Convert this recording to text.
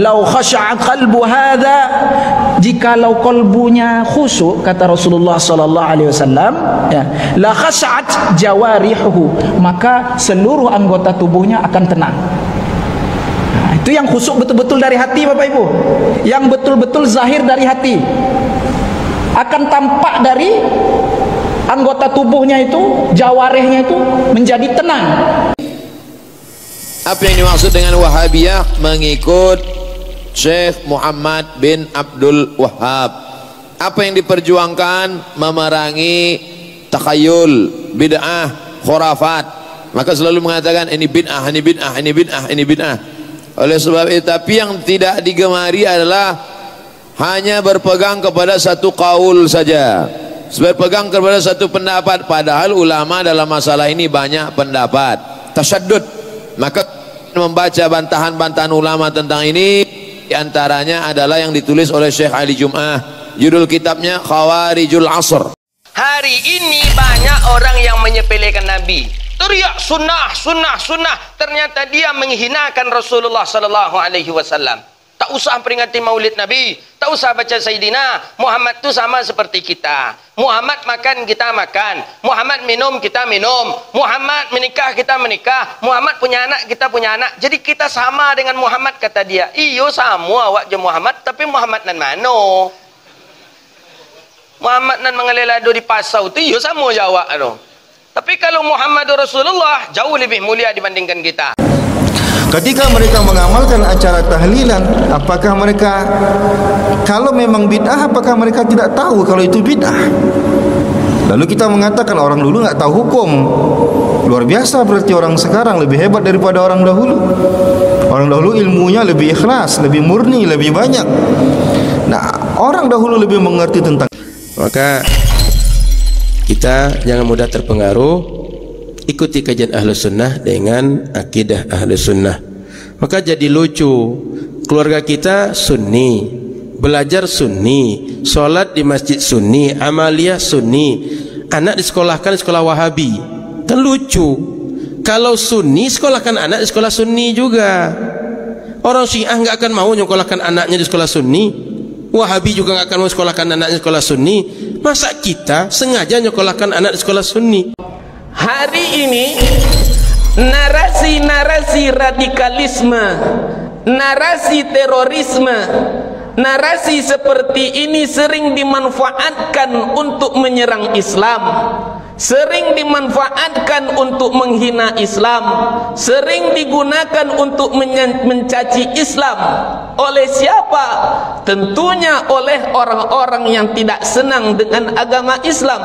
lau khasha'a qalbu hadha jikalau kalbunya khusyuk kata Rasulullah sallallahu alaihi wasallam ya la khasha'at jawarihuhu maka seluruh anggota tubuhnya akan tenang. Nah, itu yang khusyuk betul-betul dari hati Bapak Ibu. Yang betul-betul zahir dari hati. Akan tampak dari anggota tubuhnya itu jawarehnya itu menjadi tenang. Apa yang dimaksud dengan Wahabiyah? Mengikut Syekh Muhammad bin Abdul Wahab apa yang diperjuangkan? Memerangi takhayul bid'ah khurafat. Maka selalu mengatakan ini bid'ah ini bid'ah ini bid'ah ini bid'ah. Oleh sebab itu tapi yang tidak digemari adalah hanya berpegang kepada satu kaul saja. Berpegang kepada satu pendapat padahal ulama dalam masalah ini banyak pendapat. Tasyaddud maka membaca bantahan-bantahan ulama tentang ini di antaranya adalah yang ditulis oleh Syekh Ali Jum'ah. Judul kitabnya Khawarijul Asr. Hari ini banyak orang yang menyepelekan Nabi. Teriak sunnah, sunnah, sunnah. Ternyata dia menghinakan Rasulullah sallallahu alaihi wasallam usah peringati maulid Nabi. Tak usah baca Sayyidina. Muhammad tu sama seperti kita. Muhammad makan, kita makan. Muhammad minum, kita minum. Muhammad menikah, kita menikah. Muhammad punya anak, kita punya anak. Jadi kita sama dengan Muhammad, kata dia. Iyo sama awak je Muhammad, tapi Muhammad nan mano? Muhammad nan mengalilado di pasau tu, iyo sama je awak. Tapi kalau Muhammad Rasulullah, jauh lebih mulia dibandingkan kita. Ketika mereka mengamalkan acara tahlilan, apakah mereka kalau memang bid'ah, apakah mereka tidak tahu kalau itu bid'ah? Lalu kita mengatakan orang dulu nggak tahu hukum. Luar biasa berarti orang sekarang lebih hebat daripada orang dahulu. Orang dahulu ilmunya lebih ikhlas, lebih murni, lebih banyak. Nah, orang dahulu lebih mengerti tentang maka kita jangan mudah terpengaruh ikuti kajian ahlu sunnah dengan akidah ahlu sunnah. Maka jadi lucu keluarga kita sunni belajar sunni solat di masjid sunni amalia sunni. Anak disekolahkan di sekolah wahabi. Kan lucu. Kalau sunni sekolahkan anak di sekolah sunni juga. Orang syiah enggak akan mau nyekolahkan anaknya di sekolah sunni. Wahabi juga enggak akan mau sekolahkan anaknya di sekolah sunni. Masa kita sengaja nyekolahkan anak di sekolah sunni hari ini narasi-narasi radikalisme narasi terorisme narasi seperti ini sering dimanfaatkan untuk menyerang Islam sering dimanfaatkan untuk menghina Islam sering digunakan untuk mencaci Islam. Oleh siapa? Tentunya oleh orang-orang yang tidak senang dengan agama Islam